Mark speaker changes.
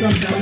Speaker 1: welcome.